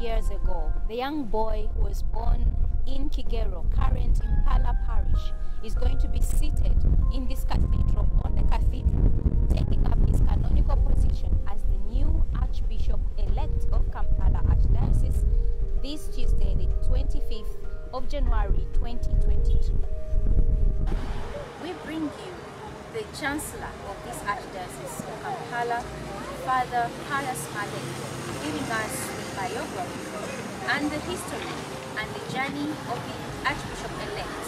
years ago, the young boy who was born in Kigero, current Impala Parish, is going to be seated in this cathedral on the cathedral, taking up his canonical position as the new Archbishop elect of Kampala Archdiocese this Tuesday, the 25th of January 2022. We bring you the Chancellor of this Archdiocese of Kampala, Father Pius Malek, the biography and the history and the journey of the Archbishop-elect,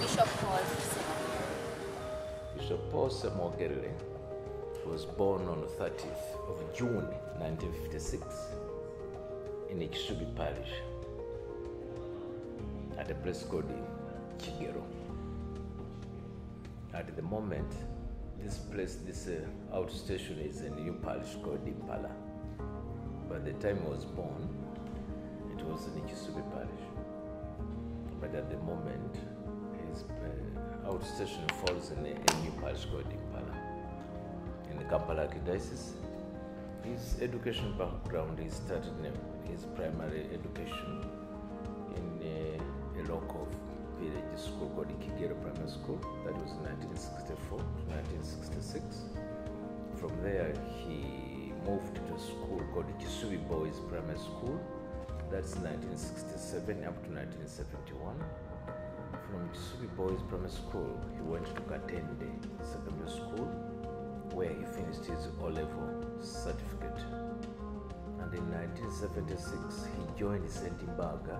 Bishop Paul Sema. Bishop Paul Ssemwogerere was born on the 30th of June 1956 in Ikisubi Parish at a place called Kigero. At the moment, this place, this uh, outstation is a new parish called Impala. By the time he was born, it was in Ikisubi Parish. But at the moment, his uh, outstation falls in a, a new parish called Impala. In the Kampala Archdiocese, his education background, he started his primary education in a, a local village school called Kigero Primary School. That was 1964 to 1966. From there, he moved to a school called Kisubi Boys Primary School. That's 1967 up to 1971. From Kisubi Boys Primary School, he went to Katende Secondary School, where he finished his O-level certificate. And in 1976, he joined St. Mbaaga,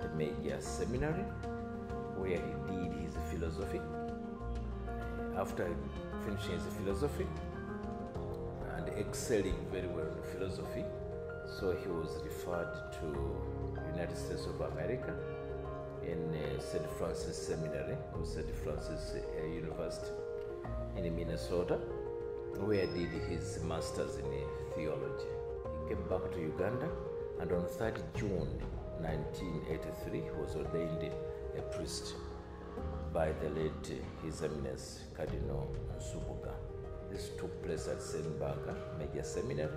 the major seminary, where he did his philosophy. After finishing his philosophy excelling very well in philosophy, so he was referred to United States of America in uh, St. Francis Seminary or St. Francis uh, University in Minnesota, where he did his master's in uh, theology. He came back to Uganda, and on 3rd June 1983, he was ordained a priest by the late His Eminence Cardinal Nsubuga. At St. Baga Major Seminary,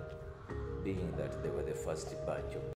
being that they were the first batch of